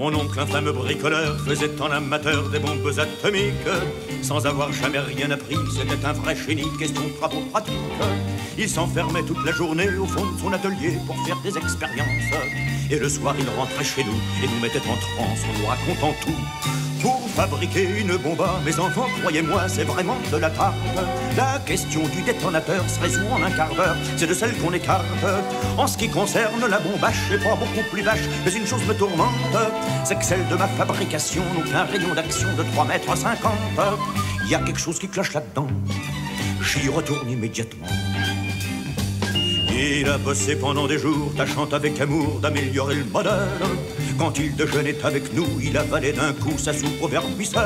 Mon oncle, un fameux bricoleur, faisait en amateur des bombes atomiques. Sans avoir jamais rien appris, c'était un vrai génie, question pratiques. Il s'enfermait toute la journée au fond de son atelier pour faire des expériences. Et le soir, il rentrait chez nous et nous mettait en transe en nous racontant tout. Fabriquer une bombe, mes enfants, croyez-moi, c'est vraiment de la tarte. La question du détonateur se résout en un quart d'heure, c'est de celle qu'on écarte. En ce qui concerne la bombache, c'est pas beaucoup plus vache, mais une chose me tourmente, c'est que celle de ma fabrication n'a qu'un rayon d'action de 3 mètres 50. Il y a quelque chose qui cloche là-dedans, j'y retourne immédiatement. Il a bossé pendant des jours, tâchant avec amour d'améliorer le modèle. Quand il déjeunait avec nous, il avalait d'un coup sa soupe au vermicelle.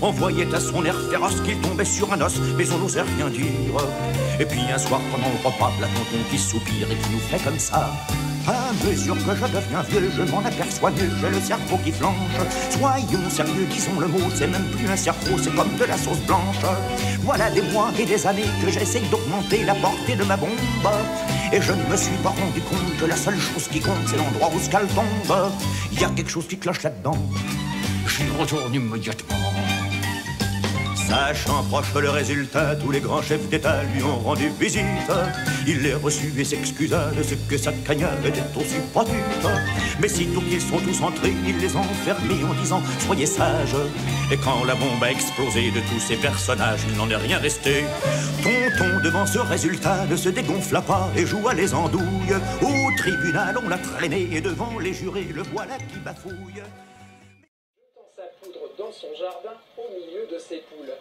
On voyait à son air féroce qu'il tombait sur un os, mais on n'osait rien dire. Et puis un soir, pendant le repas, la tonton qui soupire et qui nous fait comme ça. À mesure que je deviens vieux, je m'en aperçois mieux, j'ai le cerveau qui flanche. Soyons sérieux, disons le mot, c'est même plus un cerveau, c'est comme de la sauce blanche. Voilà des mois et des années que j'essaye d'augmenter la portée de ma bombe. Et je ne me suis pas rendu compte que la seule chose qui compte, c'est l'endroit où ce qu'elle tombe. Il y a quelque chose qui cloche là-dedans. J'y retourne immédiatement. Sachant proche le résultat, tous les grands chefs d'État lui ont rendu visite. Il les reçut et s'excusa de ce que sa cagnale était aussi produite. Mais sitôt qu'ils sont tous entrés, il les enfermés en disant Soyez sages. Et quand la bombe a explosé de tous ces personnages, il n'en est rien resté. Tonton, devant ce résultat, ne se dégonfla pas et joua les andouilles. Au tribunal, on l'a traîné et devant les jurés, le voilà qui bafouille. Dans son jardin au milieu de ses poules.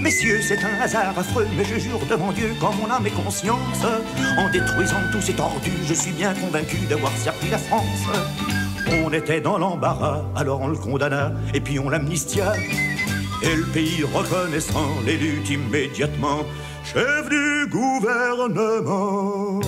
Messieurs, c'est un hasard affreux, mais je jure devant Dieu, quand mon âme est conscience, en détruisant tous ces tordus, je suis bien convaincu d'avoir servi la France. On était dans l'embarras, alors on le condamna, et puis on l'amnistia. Et le pays reconnaissant l'élu immédiatement, chef du gouvernement.